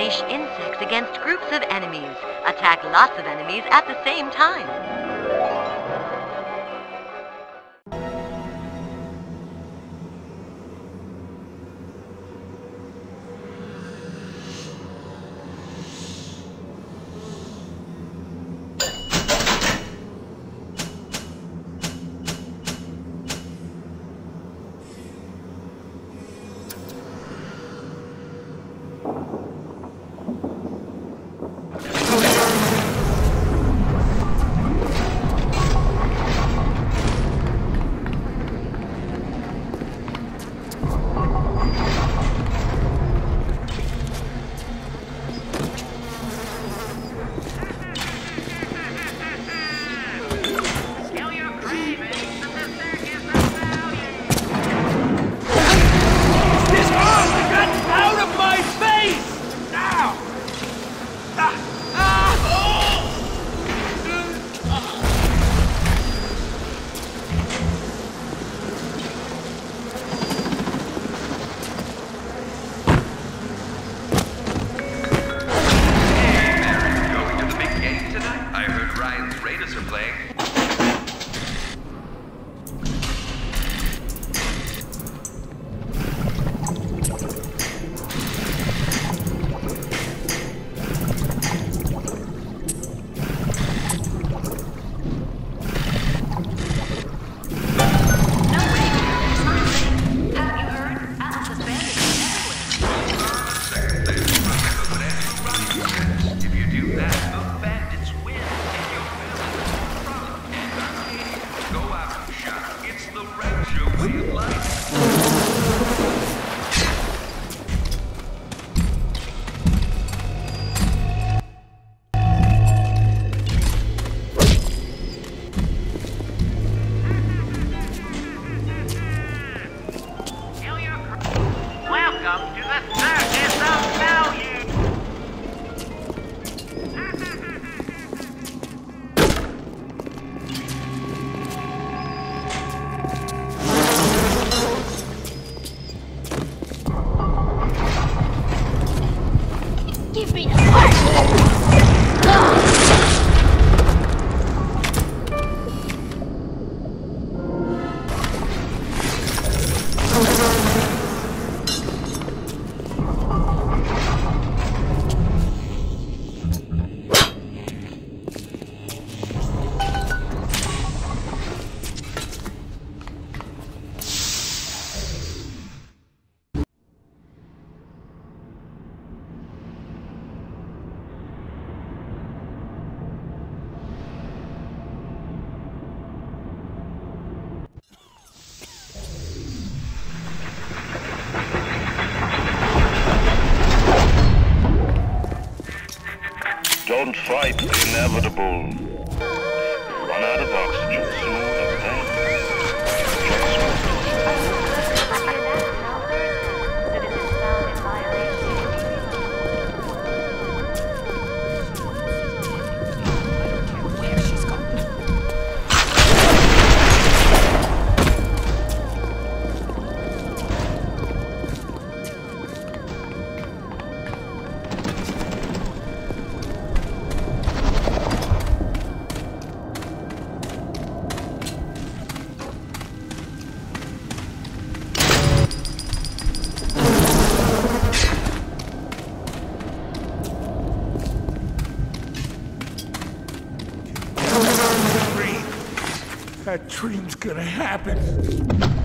unleash insects against groups of enemies. Attack lots of enemies at the same time. inevitable. Run out of oxygen soon and then... That dream's gonna happen.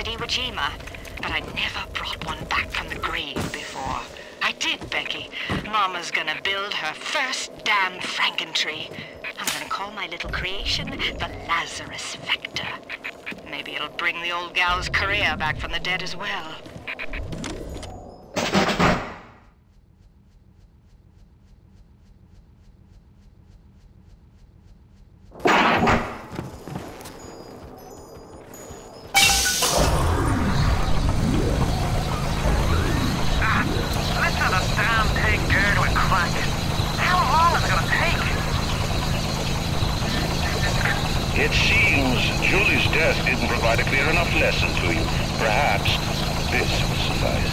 At Iwo Jima. But I never brought one back from the grave before. I did, Becky. Mama's gonna build her first damn Frankentree. I'm gonna call my little creation the Lazarus Vector. Maybe it'll bring the old gal's career back from the dead as well. Listen to the damn thing geared with crack. How long is it gonna take? It seems Death didn't provide a clear enough lesson to you. Perhaps this will suffice.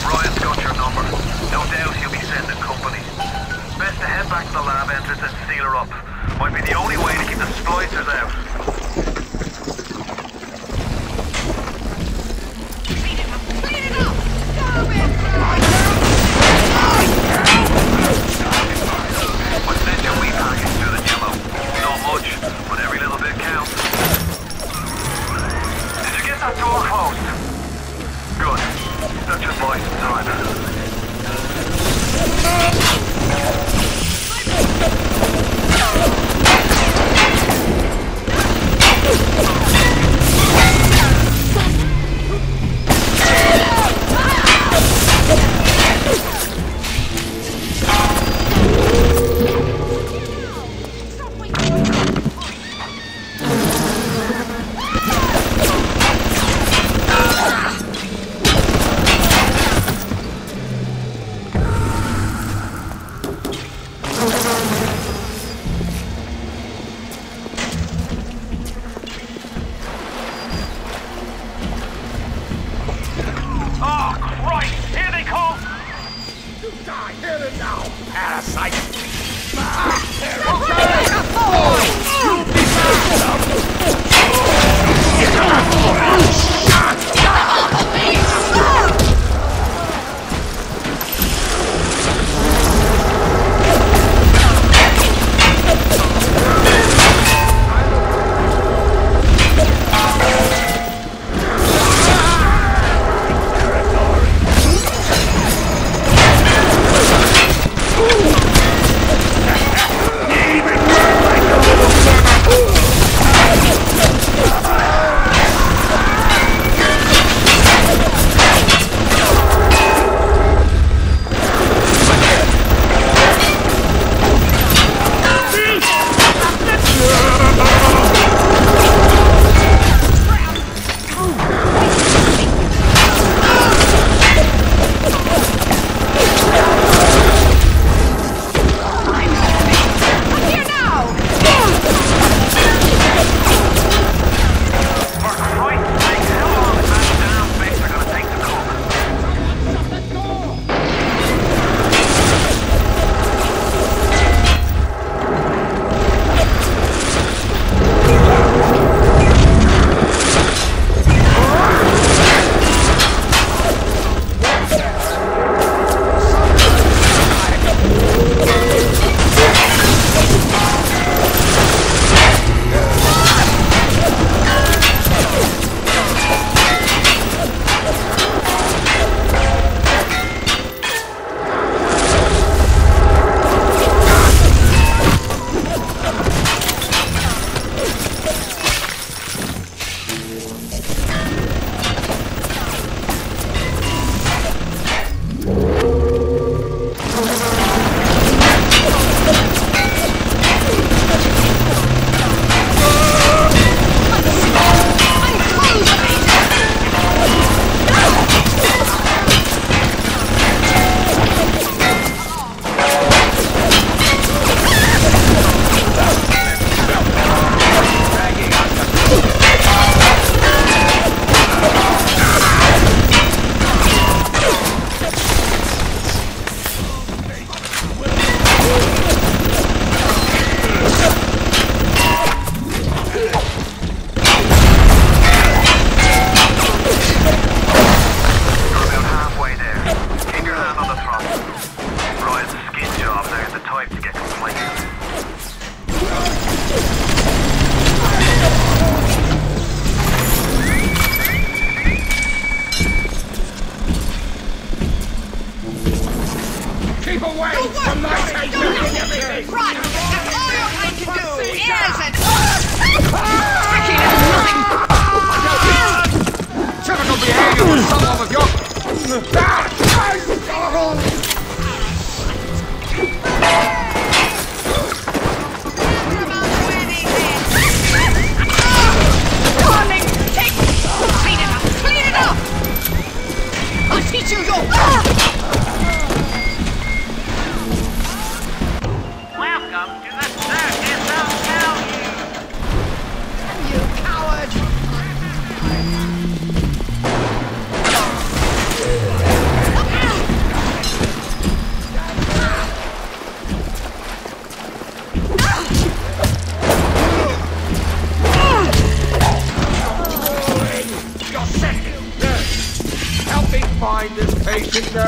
Ryan's got your number. No doubt he'll be sending company. Best to head back to the lab entrance and seal her up. Might be the only way to keep the splicers out. 提醒用。啊 patient nurse.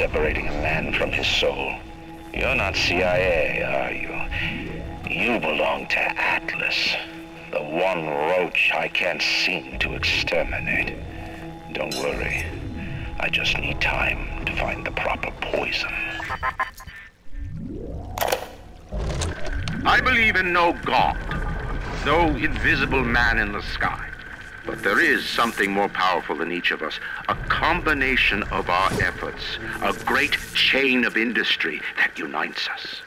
Separating a man from his soul? You're not CIA, are you? You belong to Atlas, the one roach I can't seem to exterminate. Don't worry. I just need time to find the proper poison. I believe in no God, no invisible man in the sky. But there is something more powerful than each of us. A combination of our efforts. A great chain of industry that unites us.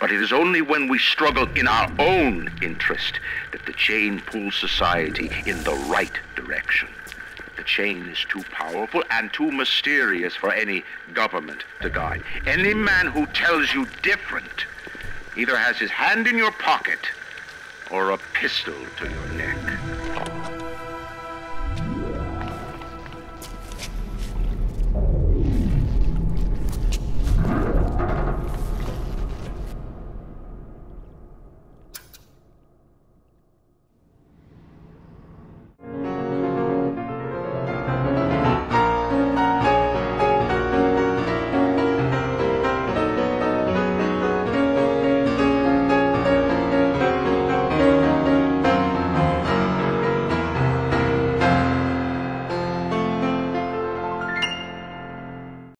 But it is only when we struggle in our own interest that the chain pulls society in the right direction. The chain is too powerful and too mysterious for any government to guide. Any man who tells you different either has his hand in your pocket or a pistol to your neck.